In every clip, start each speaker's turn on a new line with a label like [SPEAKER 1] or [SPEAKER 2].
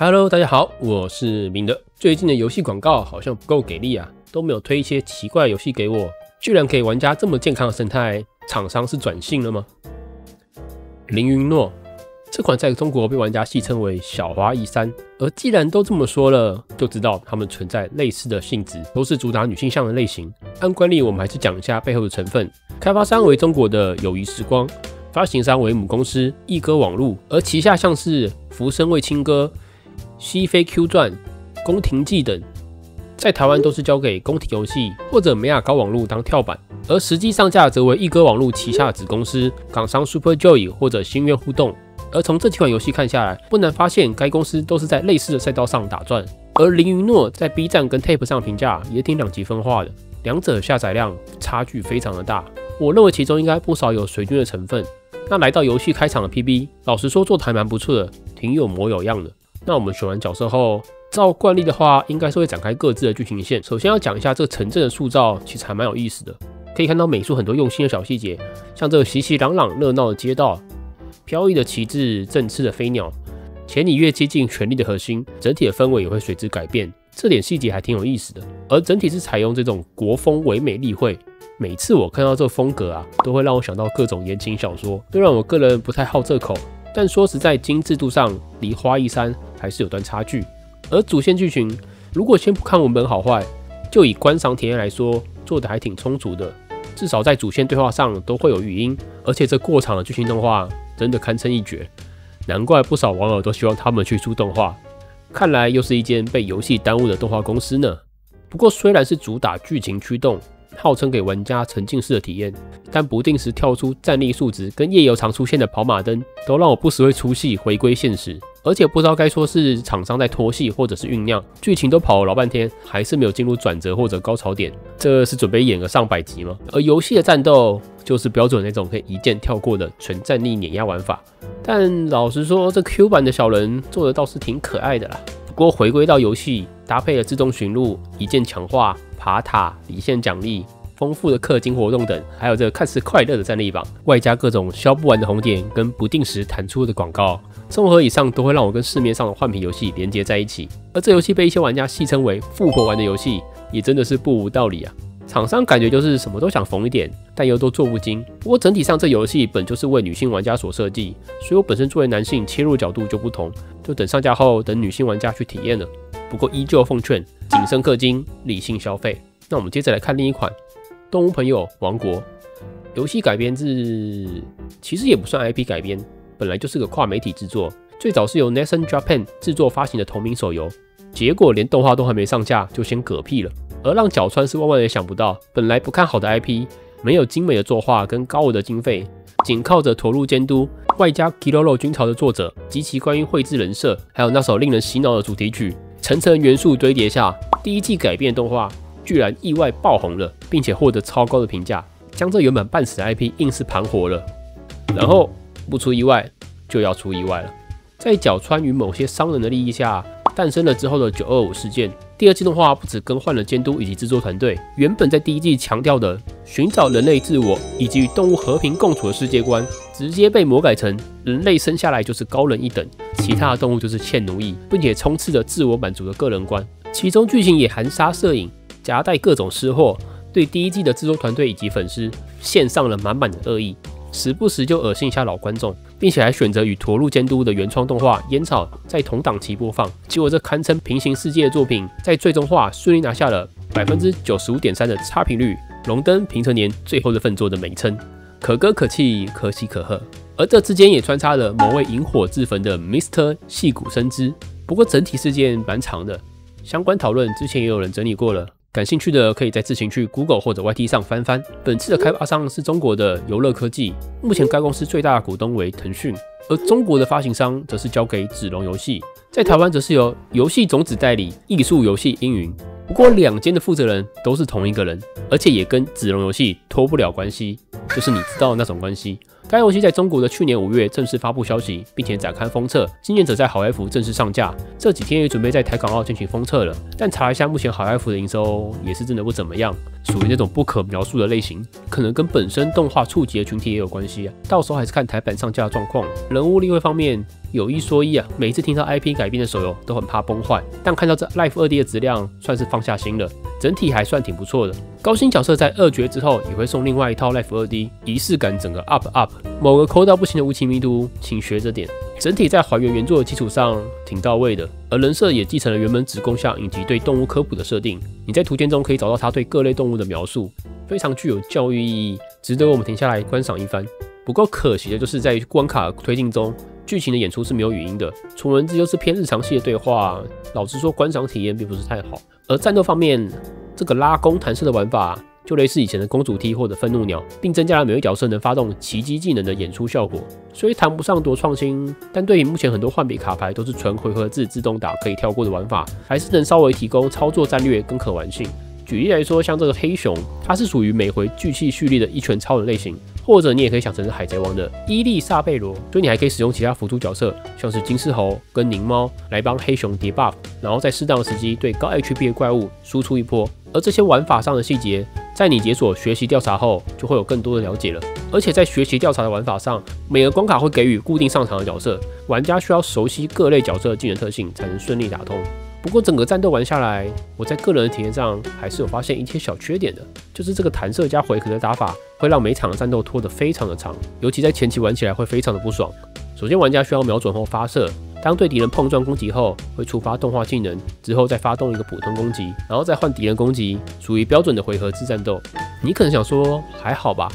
[SPEAKER 1] Hello，大家好，我是明德。最近的游戏广告好像不够给力啊，都没有推一些奇怪游戏给我，居然给玩家这么健康的生态，厂商是转性了吗？凌云诺这款在中国被玩家戏称为“小华一三”，而既然都这么说了，就知道他们存在类似的性质，都是主打女性向的类型。按惯例，我们还是讲一下背后的成分。开发商为中国的友谊时光，发行商为母公司一歌网络，而旗下像是浮生为青歌、西非 Q 传、宫廷记等，在台湾都是交给宫廷游戏或者美亚高网络当跳板。而实际上架则为易歌网络旗下子公司港商 Super Joy 或者星月互动。而从这几款游戏看下来，不难发现该公司都是在类似的赛道上打转。而凌云诺在 B 站跟 Tape 上评价也挺两极分化的，两者下载量差距非常的大。我认为其中应该不少有水军的成分。那来到游戏开场的 PB，老实说做的还蛮不错的，挺有模有样的。那我们选完角色后，照惯例的话，应该是会展开各自的剧情线。首先要讲一下这个城镇的塑造，其实还蛮有意思的。可以看到美术很多用心的小细节，像这个熙熙攘攘、热闹的街道、飘逸的旗帜、振翅的飞鸟。且你越接近权力的核心，整体的氛围也会随之改变。这点细节还挺有意思的。而整体是采用这种国风唯美立绘。每次我看到这风格啊，都会让我想到各种言情小说。虽然我个人不太好这口，但说实在，精致度上离花一山还是有段差距。而主线剧情，如果先不看文本好坏，就以观赏体验来说，做的还挺充足的。至少在主线对话上都会有语音，而且这过场的剧情动画真的堪称一绝，难怪不少网友都希望他们去出动画。看来又是一间被游戏耽误的动画公司呢。不过虽然是主打剧情驱动，号称给玩家沉浸式的体验，但不定时跳出战力数值跟夜游常出现的跑马灯，都让我不时会出戏回归现实。而且不知道该说是厂商在拖戏，或者是酝酿，剧情都跑了老半天，还是没有进入转折或者高潮点。这是准备演个上百集吗？而游戏的战斗就是标准那种可以一键跳过的纯战力碾压玩法。但老实说，这 Q 版的小人做的倒是挺可爱的啦。不过回归到游戏，搭配了自动寻路、一键强化、爬塔、离线奖励。丰富的氪金活动等，还有这个看似快乐的战力榜，外加各种消不完的红点跟不定时弹出的广告，综合以上都会让我跟市面上的换皮游戏连接在一起。而这游戏被一些玩家戏称为“复活玩”的游戏，也真的是不无道理啊！厂商感觉就是什么都想缝一点，但又都做不精。不过整体上这游戏本就是为女性玩家所设计，所以我本身作为男性切入角度就不同，就等上架后等女性玩家去体验了。不过依旧奉劝谨慎氪金，理性消费。那我们接着来看另一款。动物朋友王国游戏改编自，其实也不算 IP 改编，本来就是个跨媒体制作。最早是由 Nathan Japan 制作发行的同名手游，结果连动画都还没上架就先嗝屁了。而让角川是万万也想不到，本来不看好的 IP，没有精美的作画跟高额的经费，仅靠着投入监督，外加 Kiroro 军曹的作者及其关于绘制人设，还有那首令人洗脑的主题曲，层层元素堆叠下，第一季改编动画。居然意外爆红了，并且获得超高的评价，将这原本半死的 IP 硬是盘活了。然后不出意外就要出意外了，在角川与某些商人的利益下，诞生了之后的九二五事件。第二季动画不止更换了监督以及制作团队，原本在第一季强调的寻找人类自我以及与动物和平共处的世界观，直接被魔改成人类生下来就是高人一等，其他的动物就是欠奴役，并且充斥着自我满足的个人观，其中剧情也含沙射影。夹带各种私货，对第一季的制作团队以及粉丝献上了满满的恶意，时不时就恶心一下老观众，并且还选择与驼鹿监督的原创动画《烟草》在同档期播放。结果这堪称平行世界的作品，在最终化顺利拿下了百分之九十五点三的差评率，荣登平成年最后的份作的美称，可歌可泣，可喜可贺。而这之间也穿插了某位引火自焚的 Mr. 细骨生枝。不过整体事件蛮长的，相关讨论之前也有人整理过了。感兴趣的可以在自行去 Google 或者 YT 上翻翻。本次的开发商是中国的游乐科技，目前该公司最大的股东为腾讯，而中国的发行商则是交给子龙游戏，在台湾则是由游戏种子代理艺术游戏英云。不过两间的负责人都是同一个人，而且也跟子龙游戏脱不了关系，就是你知道的那种关系。该游戏在中国的去年五月正式发布消息，并且展开封测，今年则在好 F 正式上架。这几天也准备在台港澳进行封测了。但查一下，目前好 F 的营收也是真的不怎么样，属于那种不可描述的类型，可能跟本身动画触及的群体也有关系。到时候还是看台版上架的状况。人物立位方面。有一说一啊，每次听到 IP 改编的手游都很怕崩坏，但看到这 Life 2D 的质量，算是放下心了，整体还算挺不错的。高星角色在二绝之后也会送另外一套 Life 2D，仪式感整个 up up。某个抠到不行的无情迷途，请学着点。整体在还原原作的基础上挺到位的，而人设也继承了原本子宫像以及对动物科普的设定。你在图鉴中可以找到他对各类动物的描述，非常具有教育意义，值得我们停下来观赏一番。不过可惜的就是在关卡推进中。剧情的演出是没有语音的，纯文字又是偏日常系的对话，老实说观赏体验并不是太好。而战斗方面，这个拉弓弹射的玩法就类似以前的公主踢或者愤怒鸟，并增加了每位角色能发动奇迹技能的演出效果，所以谈不上多创新。但对于目前很多换笔卡牌都是纯回合制自动打可以跳过的玩法，还是能稍微提供操作战略跟可玩性。举例来说，像这个黑熊，它是属于每回巨气蓄力的一拳超人类型。或者你也可以想成是海贼王的伊丽莎贝罗，所以你还可以使用其他辅助角色，像是金丝猴跟凝猫来帮黑熊叠 buff，然后在适当的时机对高 HP 的怪物输出一波。而这些玩法上的细节，在你解锁学习调查后，就会有更多的了解了。而且在学习调查的玩法上，每个关卡会给予固定上场的角色，玩家需要熟悉各类角色的技能特性，才能顺利打通。不过整个战斗玩下来，我在个人的体验上还是有发现一些小缺点的，就是这个弹射加回合的打法会让每场的战斗拖得非常的长，尤其在前期玩起来会非常的不爽。首先玩家需要瞄准后发射，当对敌人碰撞攻击后会触发动画技能，之后再发动一个普通攻击，然后再换敌人攻击，属于标准的回合制战斗。你可能想说还好吧？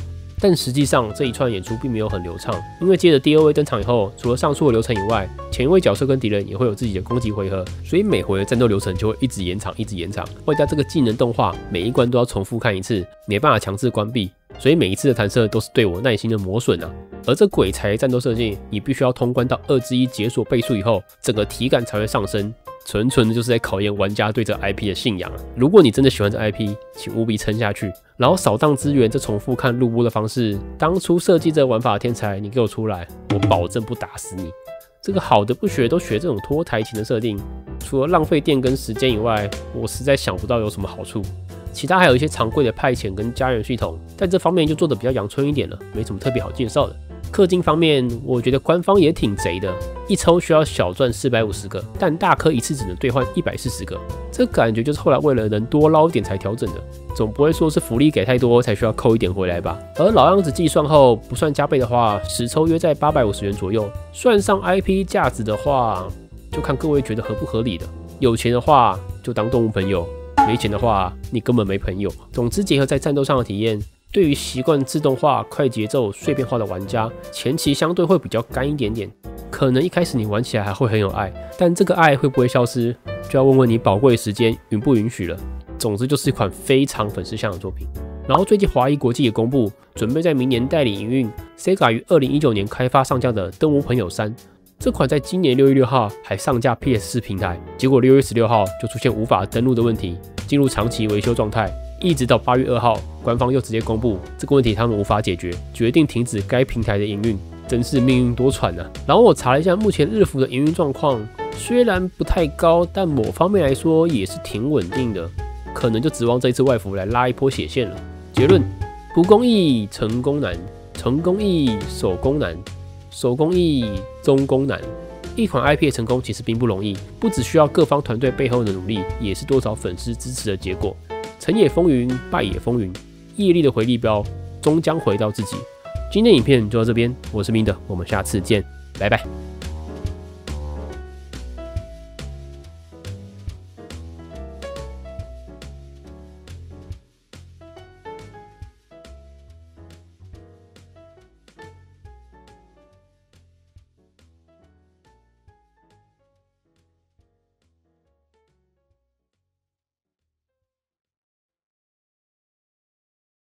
[SPEAKER 1] 但实际上这一串演出并没有很流畅，因为接着第二位登场以后，除了上述的流程以外，前一位角色跟敌人也会有自己的攻击回合，所以每回的战斗流程就会一直延长，一直延长。外加这个技能动画每一关都要重复看一次，没办法强制关闭，所以每一次的弹射都是对我耐心的磨损啊。而这鬼才战斗设计，你必须要通关到二之一解锁倍数以后，整个体感才会上升。纯纯的就是在考验玩家对这 IP 的信仰！如果你真的喜欢这 IP，请务必撑下去，然后扫荡资源，这重复看录播的方式。当初设计这玩法的天才，你给我出来，我保证不打死你！这个好的不学，都学这种拖台型的设定，除了浪费电跟时间以外，我实在想不到有什么好处。其他还有一些常规的派遣跟家园系统，在这方面就做的比较阳春一点了，没什么特别好介绍的。氪金方面，我觉得官方也挺贼的，一抽需要小赚四百五十个，但大氪一次只能兑换一百四十个，这感觉就是后来为了能多捞点才调整的，总不会说是福利给太多才需要扣一点回来吧？而老样子计算后不算加倍的话，实抽约在八百五十元左右，算上 IP 价值的话，就看各位觉得合不合理的。有钱的话就当动物朋友，没钱的话你根本没朋友。总之，结合在战斗上的体验。对于习惯自动化、快节奏、碎片化的玩家，前期相对会比较干一点点。可能一开始你玩起来还会很有爱，但这个爱会不会消失，就要问问你宝贵时间允不允许了。总之就是一款非常粉丝向的作品。然后最近华谊国际也公布，准备在明年代理营运 Sega 于二零一九年开发上架的《灯舞朋友三》。这款在今年六月六号还上架 PS 四平台，结果六月十六号就出现无法登录的问题，进入长期维修状态。一直到八月二号，官方又直接公布这个问题，他们无法解决，决定停止该平台的营运，真是命运多舛啊！然后我查了一下，目前日服的营运状况虽然不太高，但某方面来说也是挺稳定的，可能就指望这一次外服来拉一波血线了。结论：不公益成功难，成功易手工难，手工易中工难。一款 IP 的成功其实并不容易，不只需要各方团队背后的努力，也是多少粉丝支持的结果。成也风云，败也风云，业力的回力镖终将回到自己。今天影片就到这边，我是明德，我们下次见，拜拜。